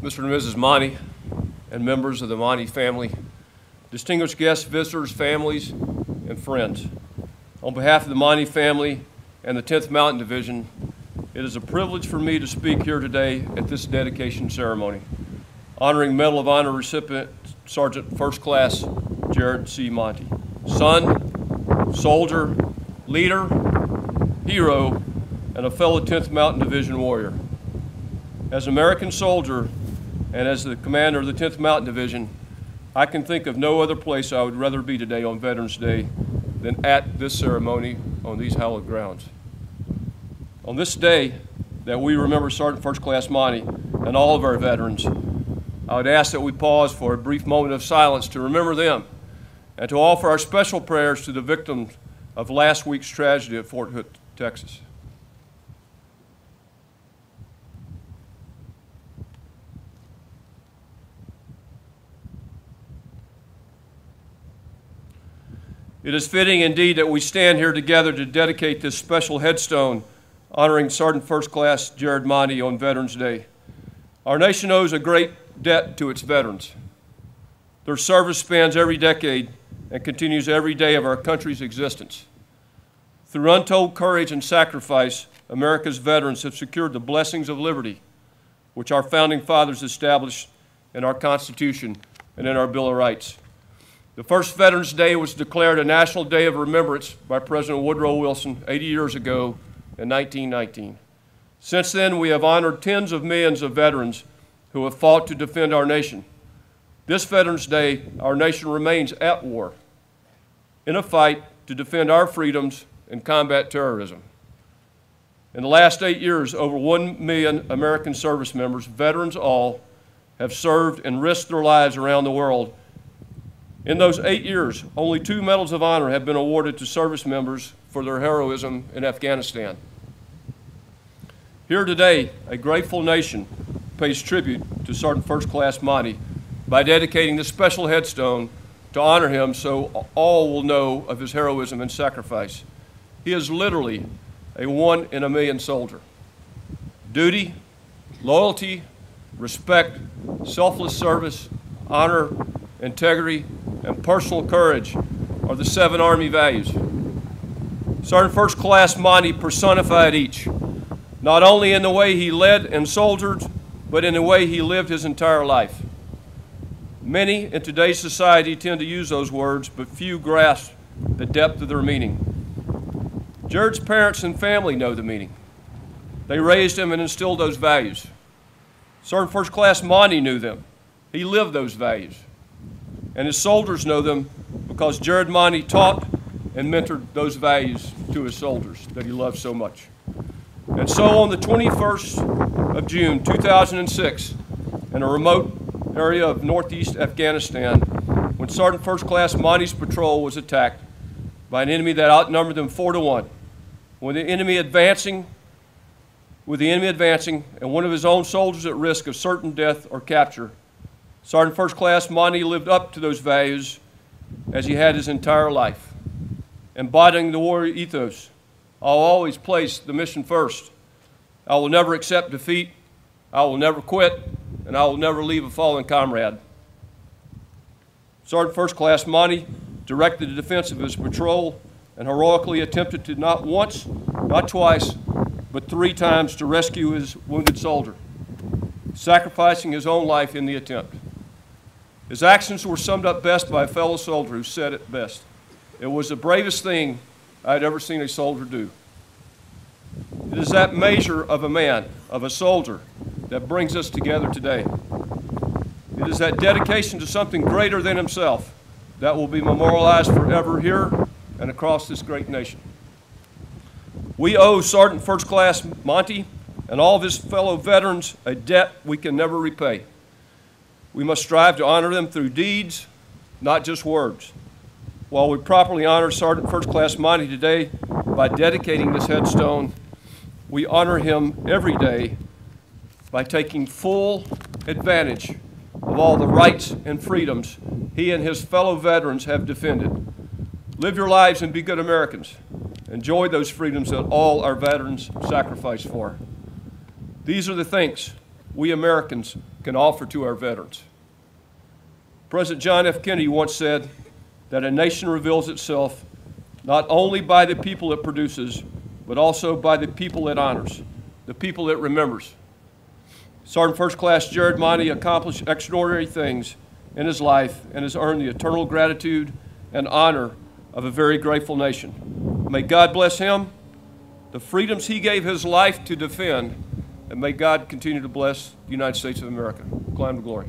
Mr. and Mrs. Monti, and members of the Monti family, distinguished guests, visitors, families, and friends. On behalf of the Monti family and the 10th Mountain Division, it is a privilege for me to speak here today at this dedication ceremony, honoring Medal of Honor recipient Sergeant First Class Jared C. Monti, son, soldier, leader, hero, and a fellow 10th Mountain Division warrior. As an American soldier and as the commander of the 10th Mountain Division, I can think of no other place I would rather be today on Veterans Day than at this ceremony on these hallowed grounds. On this day that we remember Sergeant First Class Monti and all of our veterans, I would ask that we pause for a brief moment of silence to remember them and to offer our special prayers to the victims of last week's tragedy at Fort Hood, Texas. It is fitting indeed that we stand here together to dedicate this special headstone honoring Sergeant First Class Jared Monti on Veterans Day. Our nation owes a great debt to its veterans. Their service spans every decade and continues every day of our country's existence. Through untold courage and sacrifice, America's veterans have secured the blessings of liberty, which our founding fathers established in our Constitution and in our Bill of Rights. The first Veterans Day was declared a National Day of Remembrance by President Woodrow Wilson 80 years ago in 1919. Since then, we have honored tens of millions of veterans who have fought to defend our nation. This Veterans Day, our nation remains at war in a fight to defend our freedoms and combat terrorism. In the last eight years, over one million American service members, veterans all, have served and risked their lives around the world. In those eight years, only two Medals of Honor have been awarded to service members for their heroism in Afghanistan. Here today, a grateful nation pays tribute to Sergeant First Class Monti by dedicating this special headstone to honor him so all will know of his heroism and sacrifice. He is literally a one in a million soldier. Duty, loyalty, respect, selfless service, honor, integrity, and personal courage are the seven Army values. Sergeant First Class Monti personified each, not only in the way he led and soldiered, but in the way he lived his entire life. Many in today's society tend to use those words, but few grasp the depth of their meaning. Jared's parents and family know the meaning. They raised him and instilled those values. Sergeant First Class Monti knew them. He lived those values. And his soldiers know them because Jared Monti taught and mentored those values to his soldiers that he loved so much. And so on the 21st of June 2006, in a remote area of northeast Afghanistan, when Sergeant First Class Monti's patrol was attacked by an enemy that outnumbered them four to one, when the enemy advancing, with the enemy advancing, and one of his own soldiers at risk of certain death or capture, Sergeant First Class Monti lived up to those values as he had his entire life, embodying the warrior ethos. I'll always place the mission first. I will never accept defeat. I will never quit, and I will never leave a fallen comrade. Sergeant First Class Monti directed the defense of his patrol and heroically attempted to not once, not twice, but three times to rescue his wounded soldier, sacrificing his own life in the attempt. His actions were summed up best by a fellow soldier who said it best. It was the bravest thing I'd ever seen a soldier do. It is that measure of a man, of a soldier, that brings us together today. It is that dedication to something greater than himself that will be memorialized forever here and across this great nation. We owe Sergeant First Class Monti and all of his fellow veterans a debt we can never repay. We must strive to honor them through deeds, not just words. While we properly honor Sergeant First Class Monti today by dedicating this headstone, we honor him every day by taking full advantage of all the rights and freedoms he and his fellow veterans have defended. Live your lives and be good Americans. Enjoy those freedoms that all our veterans sacrificed for. These are the things we Americans can offer to our veterans. President John F. Kennedy once said that a nation reveals itself not only by the people it produces, but also by the people it honors, the people it remembers. Sergeant First Class Jared Monti accomplished extraordinary things in his life and has earned the eternal gratitude and honor of a very grateful nation. May God bless him, the freedoms he gave his life to defend, and may God continue to bless the United States of America. Climb to glory.